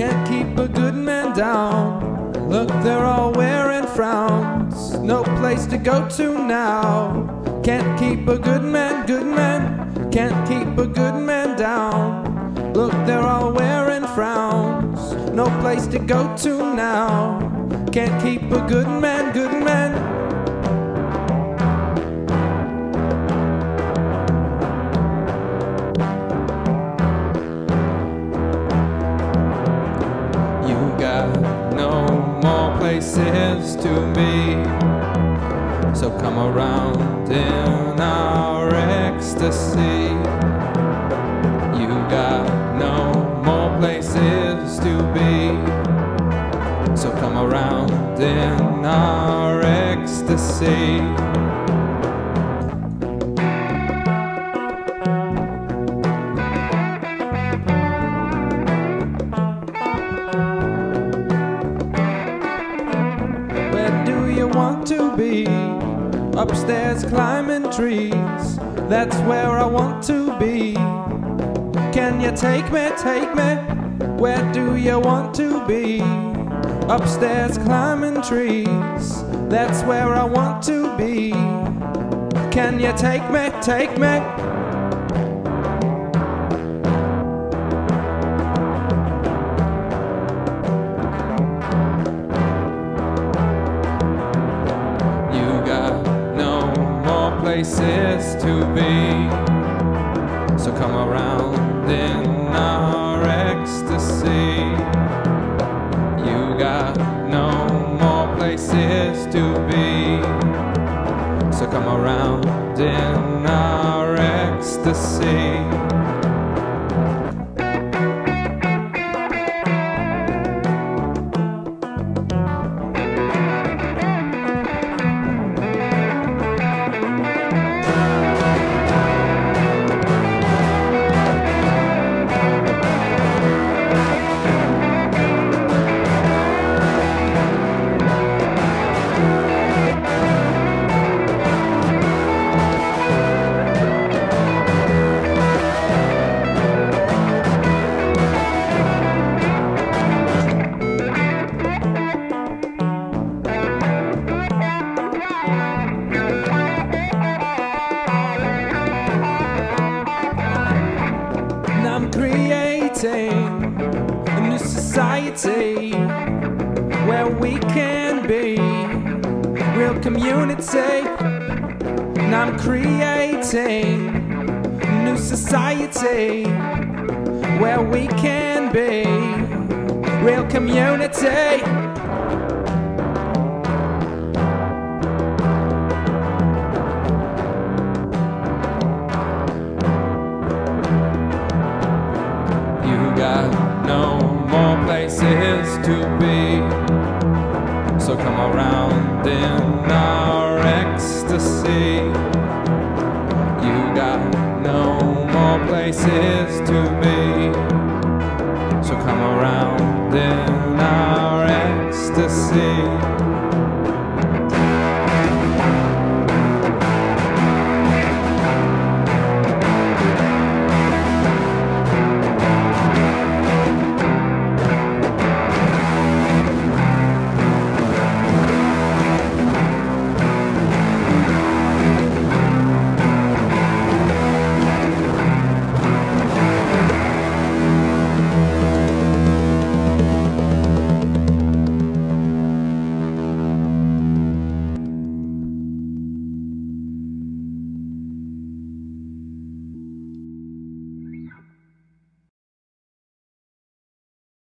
can't keep a good man down. Look, they're all wearing frowns. No place to go to now. Can't keep a good man, good man. Can't keep a good man down. Look, they're all wearing frowns. No place to go to now. Can't keep a good man, good man. Places to be. So come around in our ecstasy. You got no more places to be. So come around in our ecstasy. Upstairs climbing trees. That's where I want to be. Can you take me, take me? Where do you want to be? Upstairs climbing trees. That's where I want to be. Can you take me, take me? Places to be. So come around in our ecstasy. You got no more places to be. So come around in our ecstasy. I'm creating a new society where we can be real community. And I'm creating a new society where we can be real community. Places to be. So come around in our ecstasy. You got no more places to be. So come around in our ecstasy.